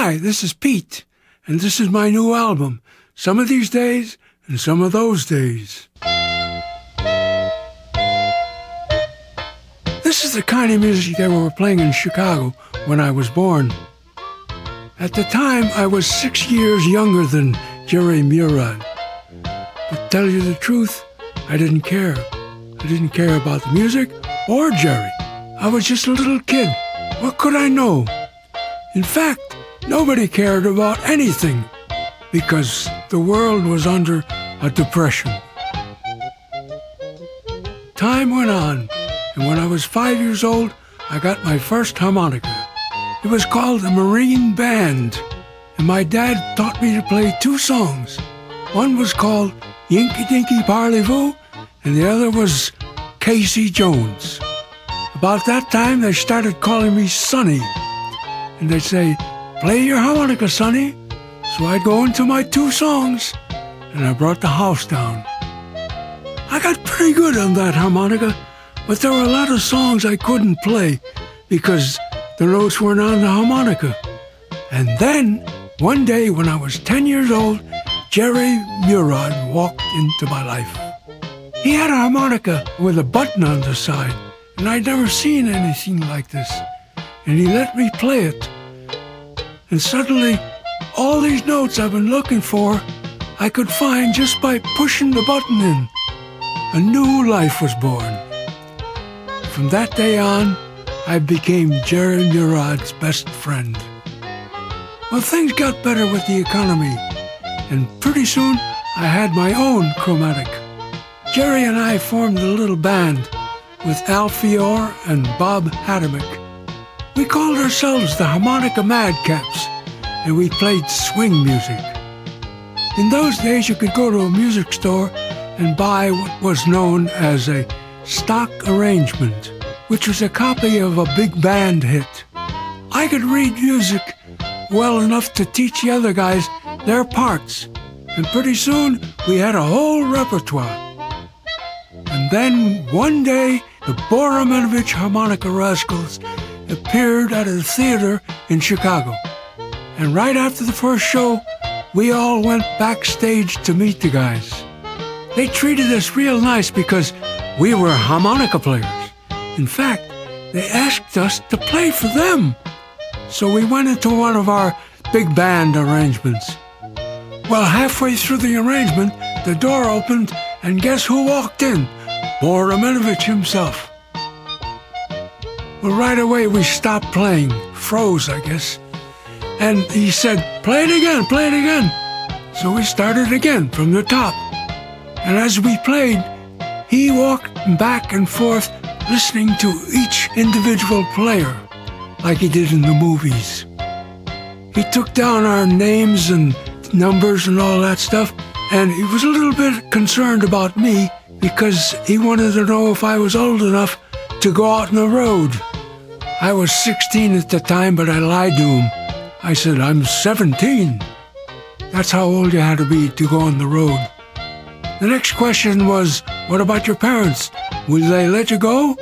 Hi, this is Pete, and this is my new album, Some of These Days and Some of Those Days. This is the kind of music they were playing in Chicago when I was born. At the time, I was six years younger than Jerry Murad. But tell you the truth, I didn't care. I didn't care about the music or Jerry. I was just a little kid. What could I know? In fact, nobody cared about anything because the world was under a depression. Time went on, and when I was five years old, I got my first harmonica. It was called the Marine Band, and my dad taught me to play two songs. One was called Yinky Dinky Parlez-Vous, and the other was Casey Jones. About that time, they started calling me Sonny, and they'd say, Play your harmonica, Sonny. So I'd go into my two songs, and I brought the house down. I got pretty good on that harmonica, but there were a lot of songs I couldn't play because the notes weren't on the harmonica. And then, one day when I was 10 years old, Jerry Murad walked into my life. He had a harmonica with a button on the side, and I'd never seen anything like this. And he let me play it. And suddenly, all these notes I've been looking for, I could find just by pushing the button in. A new life was born. From that day on, I became Jerry Murad's best friend. Well, things got better with the economy, and pretty soon I had my own chromatic. Jerry and I formed a little band with Al Fiore and Bob Hadamik. We called ourselves the Harmonica Madcaps, and we played swing music. In those days, you could go to a music store and buy what was known as a stock arrangement which was a copy of a big band hit. I could read music well enough to teach the other guys their parts, and pretty soon we had a whole repertoire. And then one day, the Borrah Minevitch Harmonica Rascals appeared at a theater in Chicago. And right after the first show, we all went backstage to meet the guys. They treated us real nice because we were harmonica players. In fact, they asked us to play for them. So we went into one of our big band arrangements. Well, halfway through the arrangement, the door opened, and guess who walked in? Borrah Minevitch himself. Well, right away we stopped playing, froze, I guess. And he said, Play it again, play it again. So we started again from the top. And as we played, he walked back and forth listening to each individual player like he did in the movies. He took down our names and numbers and all that stuff, and he was a little bit concerned about me because he wanted to know if I was old enough to go out on the road. I was 16 at the time, but I lied to him. I said, I'm 17. That's how old you had to be to go on the road. The next question was, What about your parents? Will they let you go?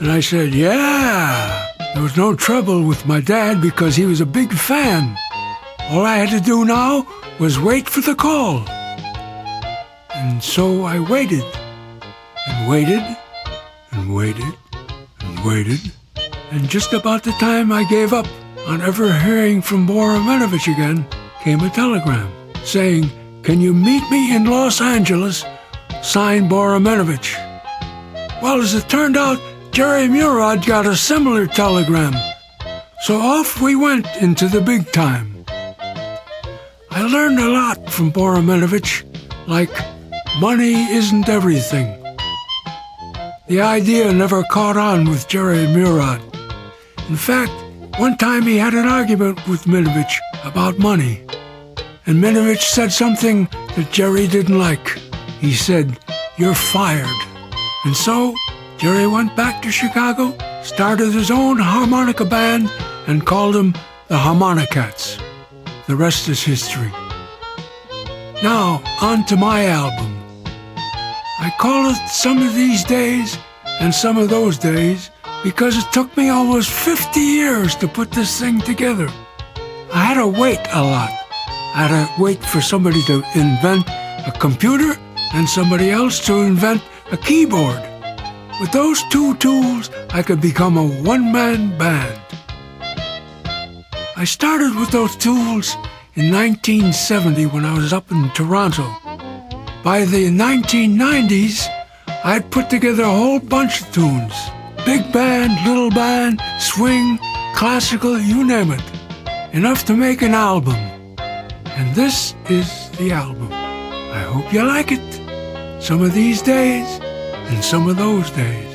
And I said, Yeah. There was no trouble with my dad because he was a big fan. All I had to do now was wait for the call. And so I waited, and waited, and waited, waited. And just about the time I gave up on ever hearing from Borrah Minevitch again, came a telegram saying, Can you meet me in Los Angeles? Signed Borrah Minevitch. Well, as it turned out, Jerry Murad got a similar telegram. So off we went into the big time. I learned a lot from Borrah Minevitch, like money isn't everything. The idea never caught on with Jerry Murad. In fact, one time he had an argument with Minevitch about money. And Minevitch said something that Jerry didn't like. He said, You're fired. And so Jerry went back to Chicago, started his own harmonica band, and called them the Harmonicats. The rest is history. Now, on to my album. I call it Some of These Days and Some of Those Days because it took me almost 50 years to put this thing together. I had to wait a lot. I had to wait for somebody to invent a computer and somebody else to invent a keyboard. With those two tools, I could become a one-man band. I started with those tools in 1970 when I was up in Toronto. By the 1990s, I'd put together a whole bunch of tunes. Big band, little band, swing, classical, you name it. Enough to make an album. And this is the album. I hope you like it. Some of these days and some of those days.